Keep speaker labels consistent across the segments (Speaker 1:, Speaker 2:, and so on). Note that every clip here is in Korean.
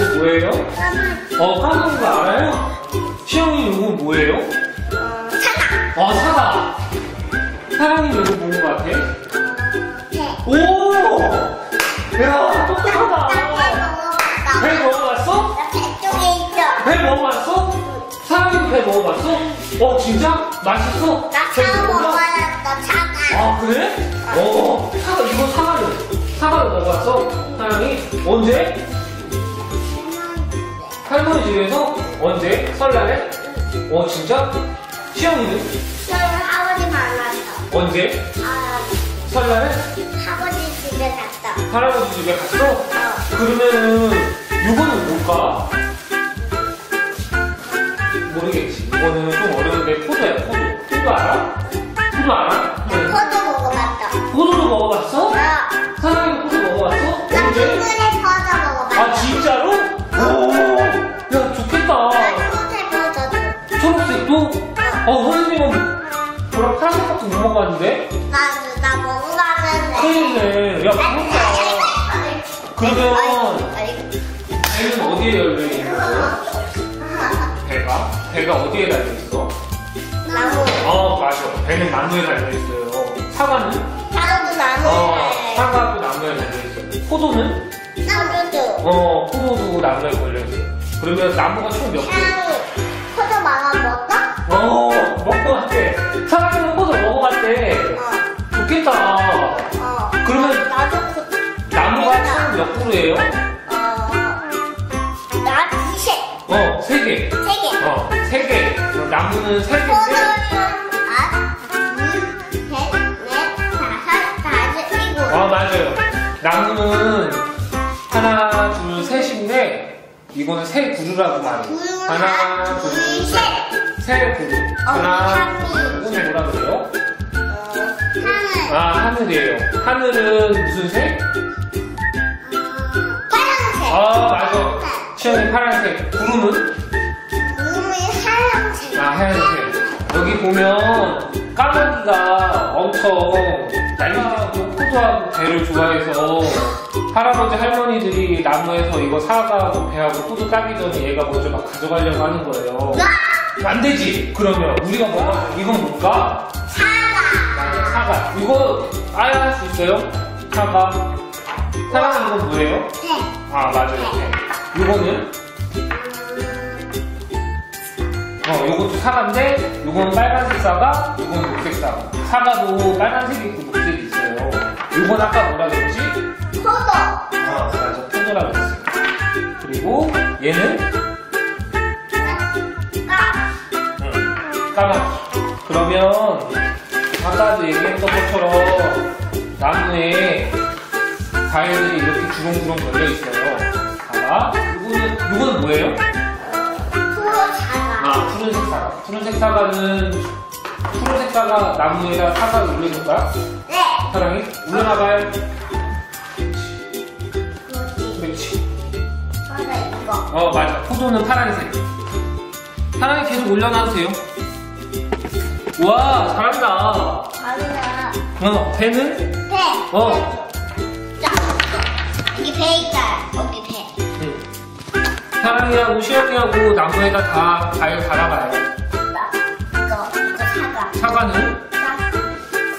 Speaker 1: 이거 뭐예요? 어, 까먹은 거 알아요? 시영이 이거 뭐예요?
Speaker 2: 어, 사과.
Speaker 1: 아, 사과. 사랑이 이거 뭔거 같아?
Speaker 2: 네.
Speaker 1: 오! 야, 똑똑하다. 나배 먹어봤어?
Speaker 2: 배 쪽에 있어.
Speaker 1: 배 먹어봤어? 사랑이도 배 먹어봤어? 어, 진짜? 맛있어? 나배
Speaker 2: 사과.
Speaker 1: 아, 그래? 어, 사과, 이거 사과를, 사과를 먹어봤어? 사랑이? 언제? 할머니 집에서? 언제? 설날에? 어, 진짜? 시영이는?
Speaker 2: 저는 아버지 만났어.
Speaker 1: 언제?
Speaker 2: 아,
Speaker 1: 설날에?
Speaker 2: 아버지 집에 갔어.
Speaker 1: 할아버지 집에 갔어?
Speaker 2: 어.
Speaker 1: 그러면은 이거는 뭘까? 모르겠지. 이거는 좀 어려운데 포도야 포도. 포도 알아? 포도 알아? 네.
Speaker 2: 포도 먹어봤어.
Speaker 1: 포도도 먹어봤어?
Speaker 2: 어.
Speaker 1: 사랑이 포도 먹어봤어?
Speaker 2: 나
Speaker 1: 언제?
Speaker 2: 푸근에 포도 먹어봤어.
Speaker 1: 아 진짜 먹어봤는데?
Speaker 2: 나, 나 먹어봤는데.
Speaker 1: 큰일이네. 야 부럽다. 그러면. 배는 어디에 열려 있는 거야? 배가? 배가 어디에 달려 있어?
Speaker 2: 나무.
Speaker 1: 어 맞아 배는 나무에 달려 있어요 사과는?
Speaker 2: 사과도 나무에.
Speaker 1: 어 사과도 나무에 달려 있어요 포도는?
Speaker 2: 나무도.
Speaker 1: 어 포도도 나무에 걸려 있어요 그러면 나무가 총 몇 개?
Speaker 2: 사랑이 포도 많아 먹어?
Speaker 1: 어 그루예요?
Speaker 2: 어. 나.
Speaker 1: 어세 개.
Speaker 2: 세 개.
Speaker 1: 어 세 개. 그럼 나무는 세 개인데
Speaker 2: 포도는 아.
Speaker 1: 어 맞아요 나무는 하나 둘 셋인데 이거는 세 그루라고 말해
Speaker 2: 둘,
Speaker 1: 하나
Speaker 2: 둘, 셋.
Speaker 1: 둘셋 그루
Speaker 2: 어,
Speaker 1: 하나. 이건 뭐라 그래요?
Speaker 2: 어, 하늘.
Speaker 1: 아 하늘이에요 하늘은 무슨 색? 아 맞아 시연이 파란색 구름은?
Speaker 2: 구름이 하얀색.
Speaker 1: 아 하얀색 여기 보면 까마귀가 엄청 날리고 포도하고 배를 좋아해서 할아버지 할머니들이 나무에서 이거 사과하고 배하고 포도 따기 전에 얘가 먼저 막 가져가려고 하는 거예요 안 되지 그러면 우리가 먹어 이건 뭘까?
Speaker 2: 사과.
Speaker 1: 사과 이거 아야 할 수 있어요? 사과 사과는 이건 뭐예요?
Speaker 2: 네.
Speaker 1: 아 맞아요 네. 이거는 어, 요것도 사과인데, 요건 빨간색 사과, 요건 녹색 사과. 사과도 빨간색이 있고 녹색이 있어요. 요건 아까 뭐라 그랬지?
Speaker 2: 포도.
Speaker 1: 아, 맞아. 포도라고 그랬어요. 그리고 얘는,
Speaker 2: 까.
Speaker 1: 응, 까마귀. 그러면, 아까도 얘기했던 것처럼, 나무에 과일들이 이렇게 주렁주렁 걸려 있어요. 봐봐. 요거는, 요거는 뭐예요?
Speaker 2: 포도 사과.
Speaker 1: 아, 푸른색 사과. 푸른색 사과는 푸른색 사과 나무에다 사과를 올려놓을까?
Speaker 2: 네.
Speaker 1: 사랑이? 올려놔봐요.
Speaker 2: 그렇지.
Speaker 1: 그렇지.
Speaker 2: 맞아, 이거.
Speaker 1: 어, 맞아. 포도는 파란색. 사랑이 계속 올려놔도 돼요. 와, 잘한다.
Speaker 2: 아니야.
Speaker 1: 어, 배는?
Speaker 2: 배.
Speaker 1: 어.
Speaker 2: 자, 여기 배 있다. 여기 배.
Speaker 1: 응. 사랑이하고 시영이하고 나무에다 다 과일 달아봐요.
Speaker 2: 나. 이거, 이거 사과.
Speaker 1: 사과는?
Speaker 2: 자,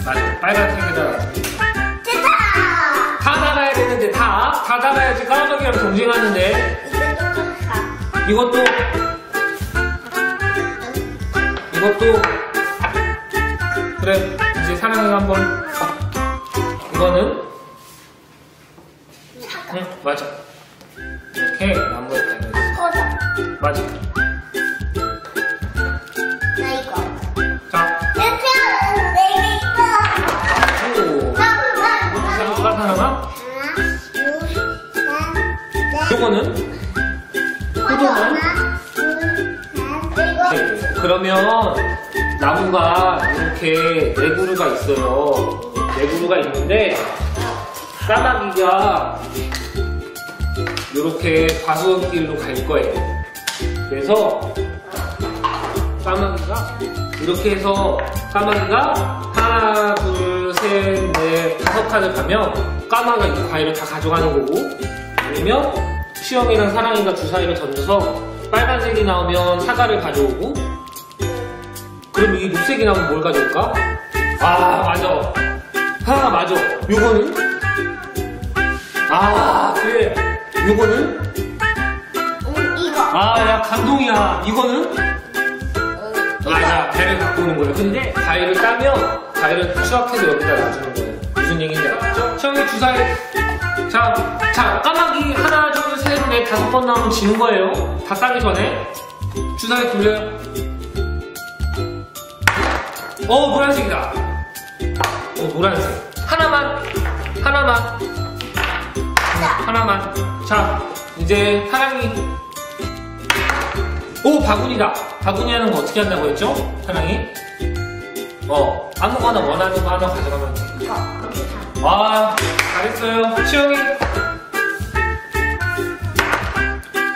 Speaker 1: 맞아. 빨간색에다.
Speaker 2: 됐다!
Speaker 1: 다 달아야 되는데, 다? 다 달아야지 까마귀랑 경쟁하는데.
Speaker 2: 이거 또 사과.
Speaker 1: 이것도 이것도 그래 이제 사랑이가 한번 이거는 맞아 이렇게 나무에 달려있어
Speaker 2: 포도.
Speaker 1: 맞아
Speaker 2: 나 이거.
Speaker 1: 자
Speaker 2: 이렇게 하면 네개 있어.
Speaker 1: 오.
Speaker 2: 하나,
Speaker 1: 이거 누가 하나
Speaker 2: 둘, 셋, 넷.
Speaker 1: 이거는
Speaker 2: 포도? 하나, 둘, 셋, 이거.
Speaker 1: 네. 그러면 나무가 이렇게 네 그루가 있어요 네 그루가 있는데 까마귀가 이렇게 과수원길로 갈 거예요. 그래서 까마귀가 이렇게 해서 까마귀가 하나, 둘, 셋, 넷, 다섯 칸을 가면 까마귀가 이 과일을 다 가져가는 거고 아니면 시영이랑 사랑이가 주사위를 던져서 빨간색이 나오면 사과를 가져오고 그럼 이 녹색이 나오면 뭘 가져올까? 아 맞아 하나 맞아 요거는 아 요거는?
Speaker 2: 음, 이거.
Speaker 1: 아 야 감동이야. 이거는?
Speaker 2: 음, 이거.
Speaker 1: 맞아 배를 갖고 오는 거예요. 근데 과일을 따면 과일을 추락해서 여기다 놔주는 거예요. 무슨 얘기인지 알았죠? 시영이 주사위. 자, 자 까마귀 하나 둘 셋 넷 다섯 번 나오면 지는 거예요. 다 따기 전에. 주사위 굴려요. 어 노란색이다. 어 노란색. 하나만 하나만. 하나만 자 이제 사랑이 오 바구니다 바구니 하는 거 어떻게 한다고 했죠? 사랑이 어 아무거나 원하는 거 하나 가져가면 돼
Speaker 2: 이거. 이렇게 다.
Speaker 1: 와, 잘했어요. 시영이.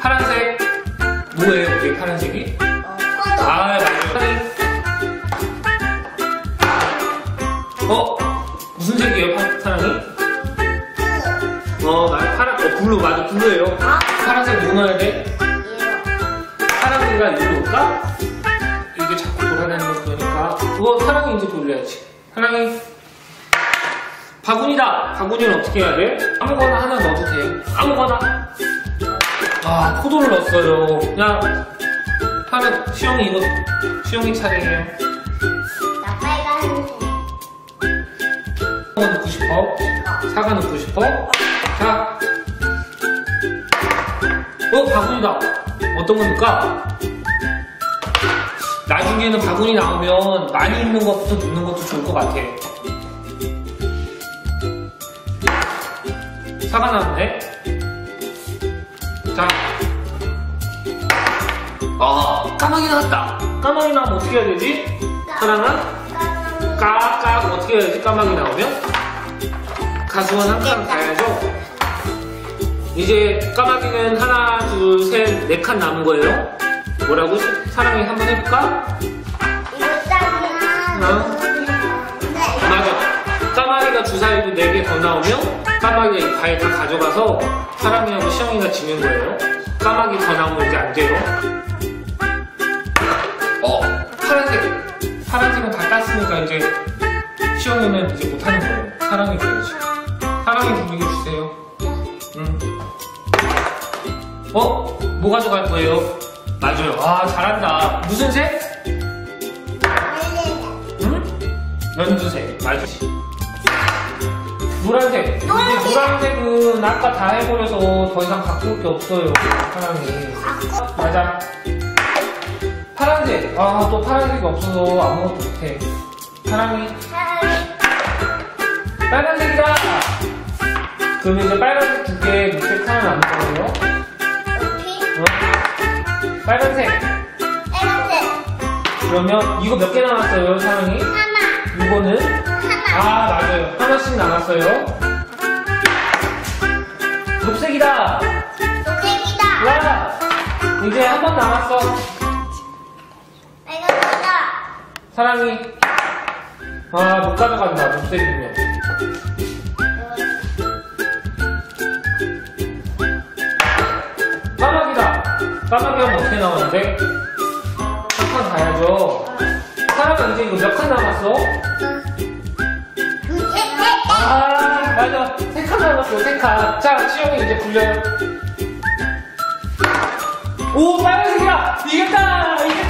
Speaker 1: 파란색. 뭐예요, 그게 파란색이?
Speaker 2: 어.
Speaker 1: 아, blue, 맞아. blue예요.
Speaker 2: 아,
Speaker 1: 파란색 뭐 넣어야 돼?
Speaker 2: 이거.
Speaker 1: 사랑이가 이리로 올까? 이게 자꾸 돌아다니는 거니까. 그거 사랑이 이제 돌려야지. 사랑이. 바구니다. 바구니는 어떻게 해야 돼? 아무거나 하나 넣어도 돼. 아무거나. 아, 포도를 넣었어요. 야, 파란, 시영이 이거, 시영이 차례예요.
Speaker 2: 나 빨간색.
Speaker 1: 사과 넣고 싶어? 사과 넣고 싶어? 자. 어, 바구니다. 어떤 겁니까? 나중에는 바구니 나오면 많이 있는 것부터 넣는 것도 좋을 것 같아. 사과 나왔네? 자. 아, 까마귀 나왔다. 까마귀 나오면 어떻게 해야 되지? 사랑아? 까까 어떻게 해야지 까마귀 나오면? 가수원 한칸 가야죠. 이제 까마귀는 네 칸 남은 거예요. 뭐라고? 사랑이 한번 해볼까? 어?
Speaker 2: 네.
Speaker 1: 맞아. 까마귀가 주사위도 네개더 나오면 까마귀가 이 과일 다 가져가서 사랑이하고 시영이가 지는 거예요. 까마귀 더 나오면 이제 안 돼요. 어, 파란색. 파란색은 다 땄으니까 이제 시영이는 이제 못하는 거예요. 사랑이 줘야지. 사랑이 분위기 주세요. 응. 어? 뭐 가져갈 거예요? 맞아요. 아, 잘한다. 무슨 색? 응? 연두색 맞지? 노란색
Speaker 2: 노란색.
Speaker 1: 노란색은 아까 다 해버려서 더 이상 바꿀 게 없어요 사랑이 맞아 파란색 아 또 파란색이 없어서 아무것도 못해 사랑이. 빨간색이다 그러면 이제 빨간색 두 개 밑에 하나 남은 거예요? 빨간색
Speaker 2: 빨간색.
Speaker 1: 그러면 이거 몇 개 남았어요 사랑이?
Speaker 2: 하나.
Speaker 1: 이거는
Speaker 2: 하나.
Speaker 1: 아 맞아요 하나씩 남았어요 녹색이다
Speaker 2: 녹색이다.
Speaker 1: 와 이제 한 번 남았어
Speaker 2: 빨간색이다.
Speaker 1: 사랑이 아 못 가져간다 녹색이면 까마귀 하면 어떻게 나오는데? 한칸 가야죠. 사랑아 이제 이거 몇 칸 남았어? 아 맞아. 세 칸 남았어 세 칸자 시영이 이제 굴려요. 오 빨간색이야! 이겼다! 이겼다